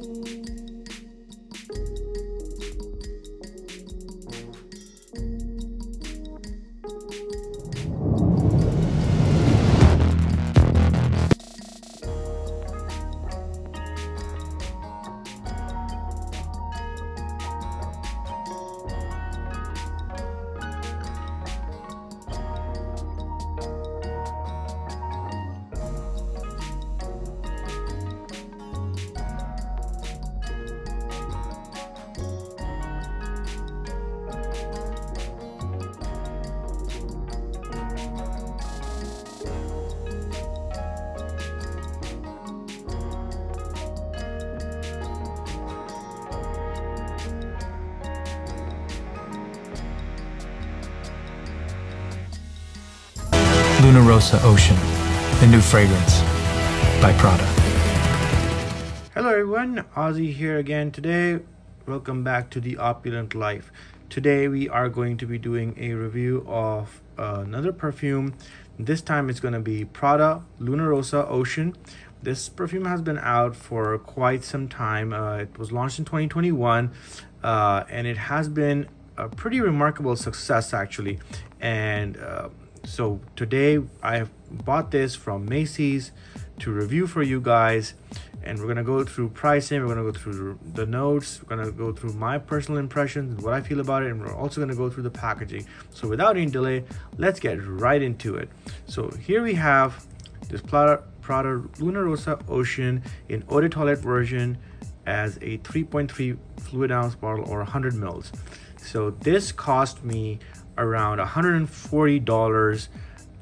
Luna Rossa Ocean, the new fragrance by Prada. Hello everyone, Ozzy here again today. Welcome back to the Opulent Life. Today we are going to be doing a review of another perfume. This time it's going to be Prada Luna Rossa Ocean. This perfume has been out for quite some time. Uh, it was launched in 2021 uh, and it has been a pretty remarkable success actually. And uh, so today I bought this from Macy's to review for you guys and we're gonna go through pricing we're gonna go through the notes we're gonna go through my personal impressions what i feel about it and we're also gonna go through the packaging. So without any delay let's get right into it. So here we have this prada, prada luna rossa ocean in eau de toilette version as a 3.3 fluid ounce bottle or 100 mils. So this cost me around $140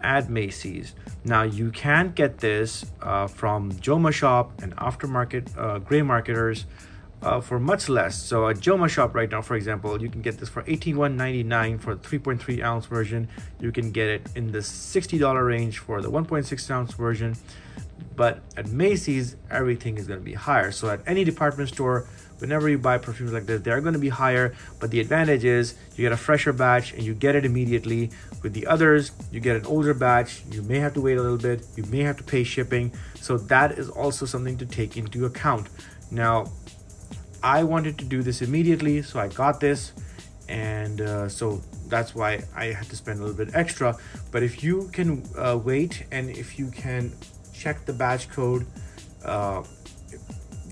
at Macy's. Now you can get this uh, from Jomashop and aftermarket uh, gray marketers uh, for much less. So at Jomashop right now, for example, you can get this for $81.99 for the 3.3 ounce version. You can get it in the $60 range for the 1.6 ounce version. But at Macy's, everything is going to be higher. So at any department store, whenever you buy perfumes like this, they're going to be higher. But the advantage is you get a fresher batch and you get it immediately. With the others, you get an older batch. You may have to wait a little bit. You may have to pay shipping. So that is also something to take into account. Now, I wanted to do this immediately, so I got this. And uh, so that's why I had to spend a little bit extra. But if you can uh, wait and if you can check the batch code, uh,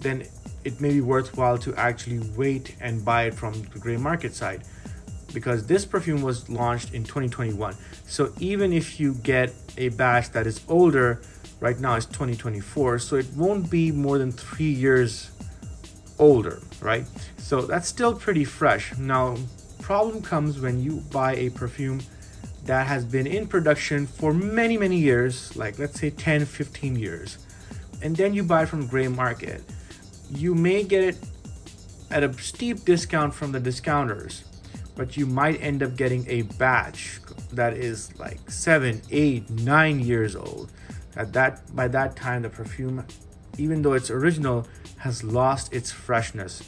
then it may be worthwhile to actually wait and buy it from the gray market side because this perfume was launched in 2021 so even if you get a batch that is older right now it's 2024 so it won't be more than three years older right? So that's still pretty fresh. Now problem comes when you buy a perfume that has been in production for many many years like let's say 10 15 years and then you buy from gray market you may get it at a steep discount from the discounters, but you might end up getting a batch that is like seven, eight, nine years old. At that by that time, the perfume, even though it's original, has lost its freshness,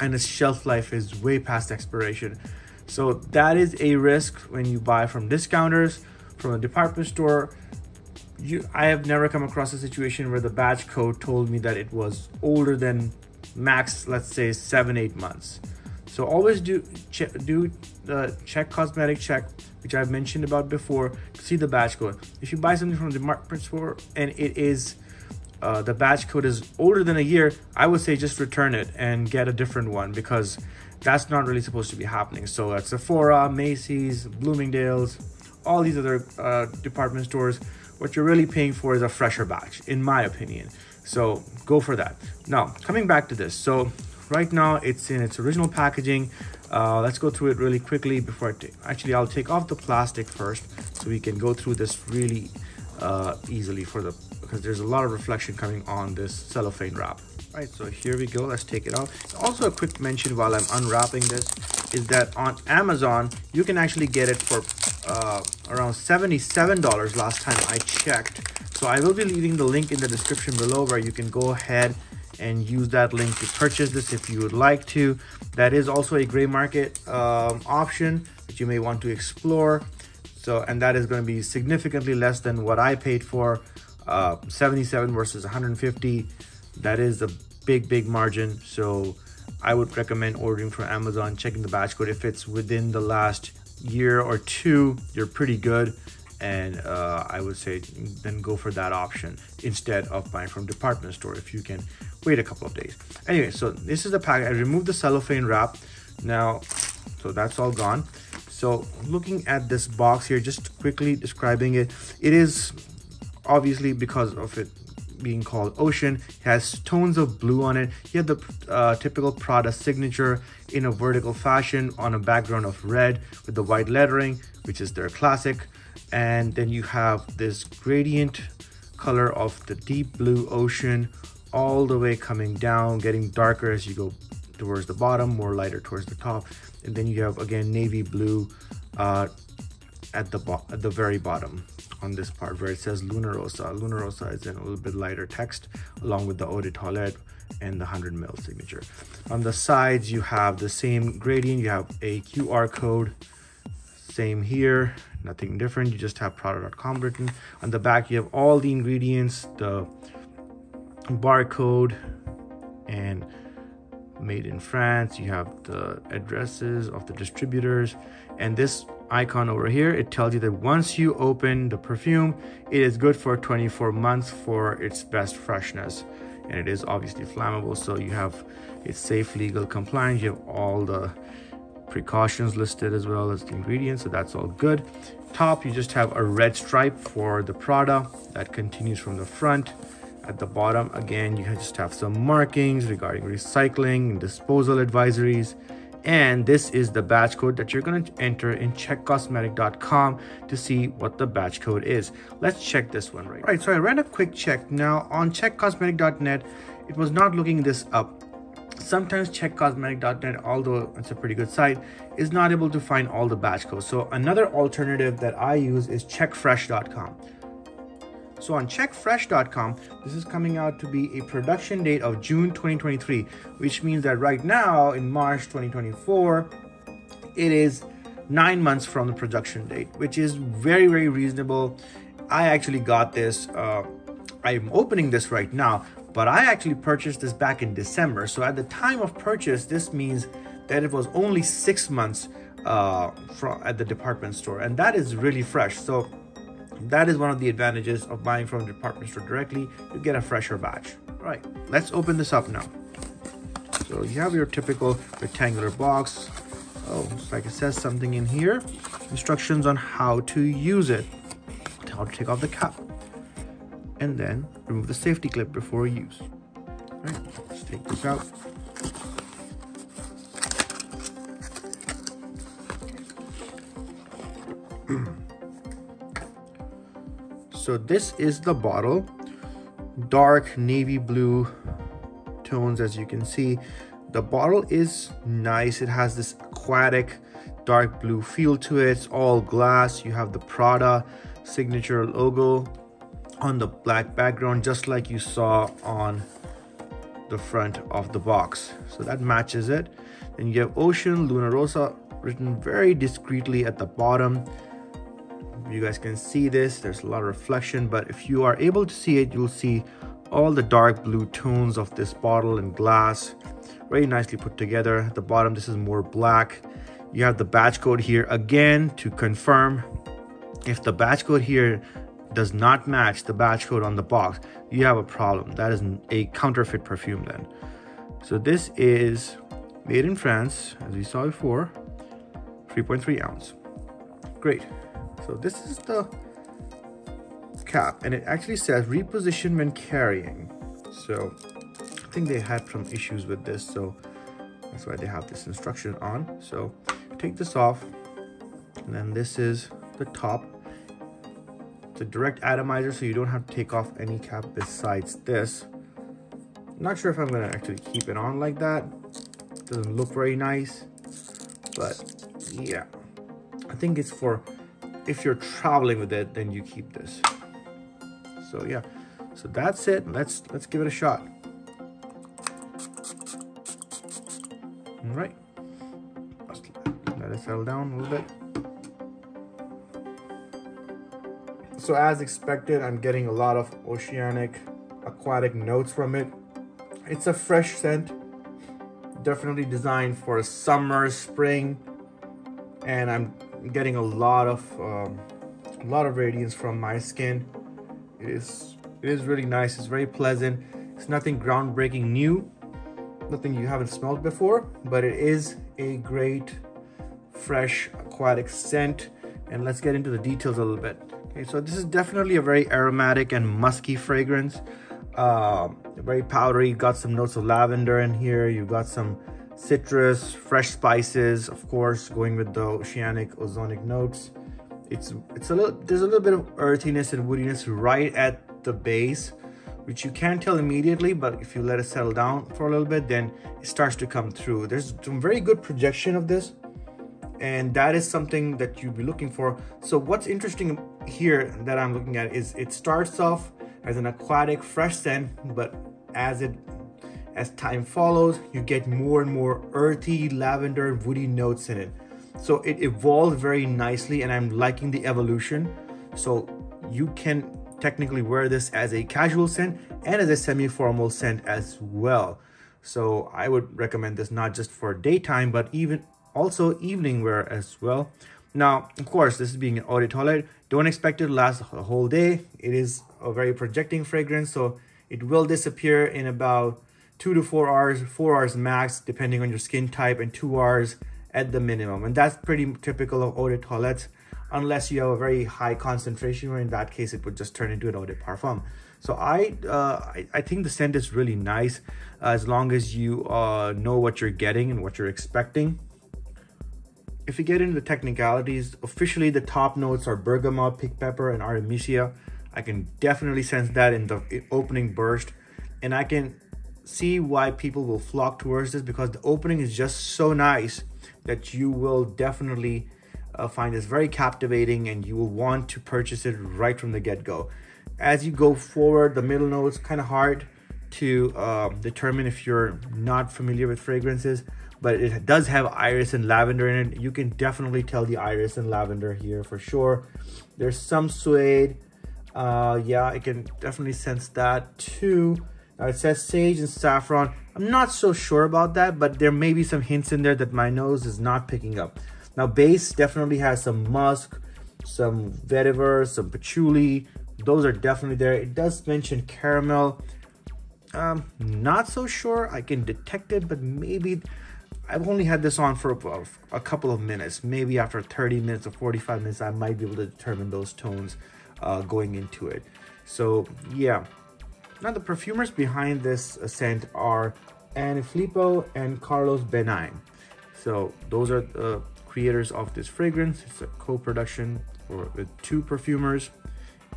and its shelf life is way past expiration. So that is a risk when you buy from discounters, from a department store, you I have never come across a situation where the batch code told me that it was older than max, let's say seven, eight months. So always do do the check cosmetic check, which I've mentioned about before, see the batch code. If you buy something from the department store and it is uh, the batch code is older than a year, I would say just return it and get a different one because that's not really supposed to be happening. So at Sephora, Macy's, Bloomingdale's, all these other uh, department stores, what you're really paying for is a fresher batch, in my opinion. So go for that. Now, coming back to this. So right now it's in its original packaging. Uh, let's go through it really quickly before I take, actually I'll take off the plastic first so we can go through this really uh, easily for the, because there's a lot of reflection coming on this cellophane wrap. All right, so here we go. Let's take it out. Also, a quick mention while I'm unwrapping this is that on Amazon, you can actually get it for uh, around $77 last time I checked. So I will be leaving the link in the description below where you can go ahead and use that link to purchase this if you would like to. That is also a gray market um, option that you may want to explore. So, and that is going to be significantly less than what I paid for uh, 77 versus 150. That is a big, big margin. So I would recommend ordering from Amazon, checking the batch code. If it's within the last year or two, you're pretty good. And uh, I would say then go for that option instead of buying from department store if you can wait a couple of days. Anyway, so this is the pack. I removed the cellophane wrap. Now, so that's all gone. So looking at this box here, just quickly describing it, it is obviously because of it being called Ocean. It has tones of blue on it. You have the uh, typical Prada signature in a vertical fashion on a background of red with the white lettering, which is their classic. And then you have this gradient color of the deep blue ocean all the way coming down, getting darker as you go towards the bottom, more lighter towards the top. And then you have again navy blue uh, at the at the very bottom on this part where it says Luna Rossa. Lunarosa is in a little bit lighter text along with the eau de toilette and the 100 ml signature. On the sides, you have the same gradient. You have a QR code. Same here, nothing different. You just have Prada.com written. On the back, you have all the ingredients, the barcode, and made in France. You have the addresses of the distributors. And this icon over here, it tells you that once you open the perfume, it is good for 24 months for its best freshness. And it is obviously flammable, so you have it's safe, legal, compliant. You have all the precautions listed as well as the ingredients, so that's all good. Top, you just have a red stripe for the Prada that continues from the front. At the bottom, again, you just have some markings regarding recycling and disposal advisories. And this is the batch code that you're going to enter in checkcosmetic.com to see what the batch code is. Let's check this one right. All right so i ran a quick check. Now on checkcosmetic.net it was not looking this up. Sometimes checkcosmetic.net although it's a pretty good site is not able to find all the batch codes. So another alternative that i use is checkfresh.com so on checkfresh.com, this is coming out to be a production date of June 2023, which means that right now in March 2024, it is nine months from the production date, which is very, very reasonable. I actually got this, uh, I'm opening this right now, but I actually purchased this back in December. So at the time of purchase, this means that it was only six months uh, from at the department store, and that is really fresh. So that is one of the advantages of buying from the department store directly. You get a fresher batch. All right, let's open this up now. So you have your typical rectangular box. Oh, it's like it says something in here. Instructions on how to use it. How to take off the cap. And then remove the safety clip before use. All right, let's take this out. So this is the bottle. Dark navy blue tones as you can see. The bottle is nice. It has this aquatic dark blue feel to it. It's all glass. You have the Prada signature logo on the black background just like you saw on the front of the box. So that matches it. Then you have Ocean Luna Rossa written very discreetly at the bottom you guys can see this. There's a lot of reflection but if you are able to see it you'll see all the dark blue tones of this bottle and glass very nicely put together. At the bottom this is more black. You have the batch code here again to confirm if the batch code here does not match the batch code on the box you have a problem. That is a counterfeit perfume then. So this is made in france as we saw before 3.3 ounce. Great so this is the cap and it actually says reposition when carrying. So I think they had some issues with this. So that's why they have this instruction on. So take this off and then this is the top. It's a direct atomizer so you don't have to take off any cap besides this. Not sure if I'm gonna actually keep it on like that. Doesn't look very nice, but yeah. I think it's for if you're traveling with it, then you keep this. So yeah, so that's it. Let's let's give it a shot. All right, let it settle down a little bit. So as expected, I'm getting a lot of oceanic, aquatic notes from it. it's a fresh scent. Definitely designed for summer, spring, and I'm getting a lot of um, a lot of radiance from my skin. It is it is really nice. It's very pleasant. It's nothing groundbreaking new, nothing you haven't smelled before, but it is a great fresh aquatic scent. And let's get into the details a little bit. Okay, so this is definitely a very aromatic and musky fragrance. Uh, very powdery. Got some notes of lavender in here. You got some citrus, fresh spices, of course, going with the oceanic ozonic notes. It's it's a little there's a little bit of earthiness and woodiness right at the base, which you can't tell immediately, but if you let it settle down for a little bit, then it starts to come through. There's some very good projection of this, and that is something that you'd be looking for. So what's interesting here that I'm looking at is it starts off as an aquatic fresh scent, but as it as time follows, you get more and more earthy lavender woody notes in it. So it evolved very nicely and I'm liking the evolution. So you can technically wear this as a casual scent and as a semi-formal scent as well. So I would recommend this not just for daytime, but even also evening wear as well. Now, of course, this is being an eau de toilette. Don't expect it to last a whole day. It is a very projecting fragrance, so it will disappear in about two to four hours, four hours max, depending on your skin type, and two hours at the minimum. And that's pretty typical of eau de toilette, unless you have a very high concentration, where in that case, it would just turn into an eau de parfum. So I, uh, I, I, think the scent is really nice uh, as long as you uh, know what you're getting and what you're expecting. If you get into the technicalities, officially the top notes are bergamot, pink pepper, and artemisia. I can definitely sense that in the opening burst. And I can see why people will flock towards this because the opening is just so nice that you will definitely uh, find this very captivating and you will want to purchase it right from the get-go. As you go forward, the middle notes kind of hard to uh, determine if you're not familiar with fragrances, but it does have iris and lavender in it. You can definitely tell the iris and lavender here for sure. There's some suede. Uh, yeah, I can definitely sense that too. Now it says sage and saffron. I'm not so sure about that, but there may be some hints in there that my nose is not picking up. Now base definitely has some musk, some vetiver, some patchouli. Those are definitely there. It does mention caramel. Um, not so sure. I can detect it, but maybe I've only had this on for a, a couple of minutes. Maybe after 30 minutes or 45 minutes, I might be able to determine those tones uh, going into it. So yeah, now the perfumers behind this scent are Anne and Carlos Benaïm. So those are the creators of this fragrance. It's a co-production with two perfumers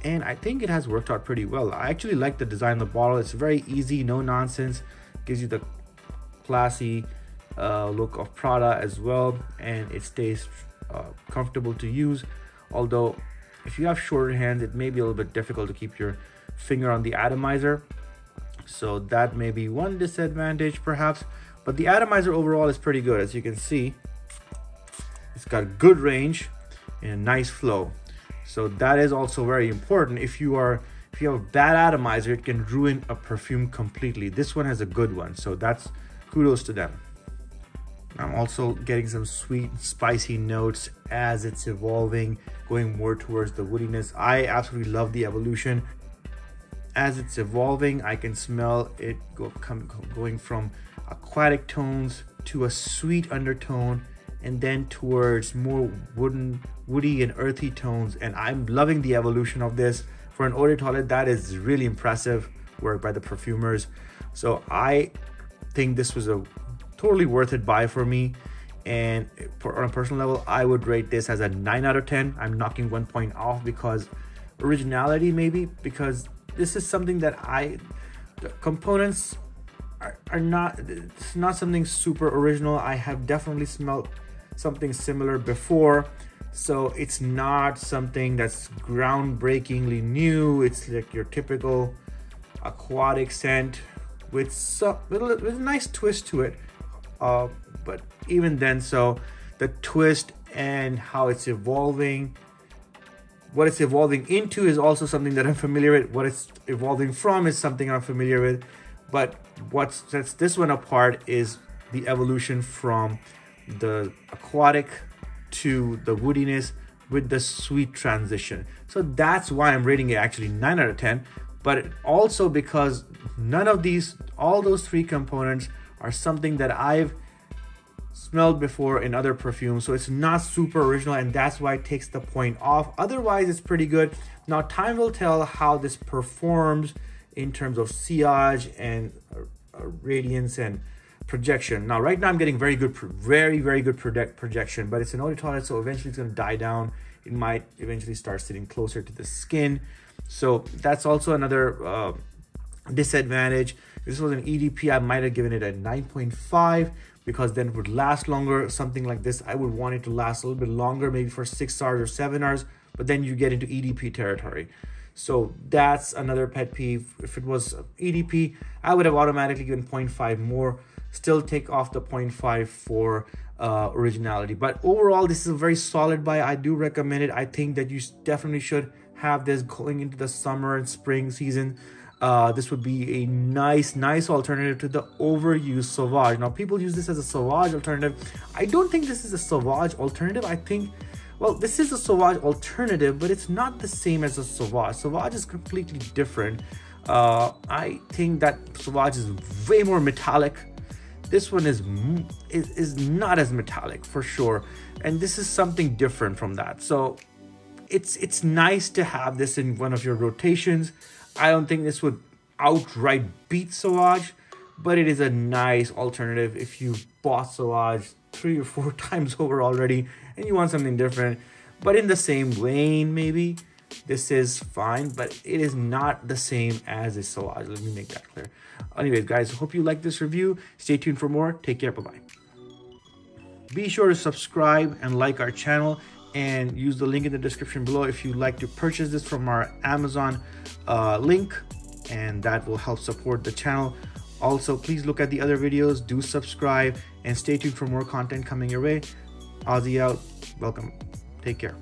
and I think it has worked out pretty well. I actually like the design of the bottle. It's very easy, no nonsense. Gives you the classy uh, look of Prada as well and it stays uh, comfortable to use. Although if you have shorter hands, it may be a little bit difficult to keep your finger on the atomizer. So that may be one disadvantage perhaps, but the atomizer overall is pretty good. As you can see, it's got good range and nice flow. So that is also very important. If you are if you have a bad atomizer, it can ruin a perfume completely. This one has a good one, so that's kudos to them. I'm also getting some sweet, spicy notes as it's evolving, going more towards the woodiness. I absolutely love the evolution as it's evolving, I can smell it go, come, going from aquatic tones to a sweet undertone and then towards more wooden, woody and earthy tones. And I'm loving the evolution of this. For an eau de toilette, that is really impressive work by the perfumers. So I think this was a totally worth it buy for me. And for, on a personal level, I would rate this as a 9 out of 10. I'm knocking one point off because originality maybe because this is something that I the components are, are not it's not something super original. I have definitely smelled something similar before. So it's not something that's groundbreakingly new. It's like your typical aquatic scent with some with a, with a nice twist to it. Uh, but even then, so the twist and how it's evolving what it's evolving into is also something that I'm familiar with. What it's evolving from is something I'm familiar with. But what sets this one apart is the evolution from the aquatic to the woodiness with the sweet transition. So that's why I'm rating it actually 9 out of 10. But also because none of these, all those three components are something that I've smelled before in other perfumes. So it's not super original and that's why it takes the point off. Otherwise, it's pretty good. Now, time will tell how this performs in terms of sillage and uh, uh, radiance and projection. Now, right now I'm getting very good, very, very good project projection, but it's an eau de toilette, so eventually it's gonna die down. It might eventually start sitting closer to the skin. So that's also another uh, disadvantage. This was an EDP, I might have given it a 9.5 because then it would last longer. Something like this, I would want it to last a little bit longer, maybe for six hours or seven hours, but then you get into EDP territory. So that's another pet peeve. If it was EDP, I would have automatically given 0.5 more, still take off the 0.5 for uh, originality. But overall, this is a very solid buy. I do recommend it. I think that you definitely should have this going into the summer and spring season. Uh, this would be a nice, nice alternative to the overused Sauvage. Now, people use this as a Sauvage alternative. I don't think this is a Sauvage alternative. I think well, this is a Sauvage alternative, but it's not the same as a Sauvage. Sauvage is completely different. Uh, I think that Sauvage is way more metallic. This one is, is is not as metallic for sure, and this is something different from that. So it's it's nice to have this in one of your rotations. I don't think this would outright beat Sauvage, but it is a nice alternative if you bought Sauvage three or four times over already and you want something different, but in the same vein, maybe this is fine, but it is not the same as a Sauvage. Let me make that clear. Anyways, guys, hope you like this review. Stay tuned for more. Take care. Bye-bye. Be sure to subscribe and like our channel and use the link in the description below if you'd like to purchase this from our Amazon uh, link and that will help support the channel. Also, please look at the other videos, do subscribe, and stay tuned for more content coming your way. Ozzy out. Welcome. Take care.